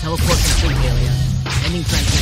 Teleport complete, alien. Ending transmission.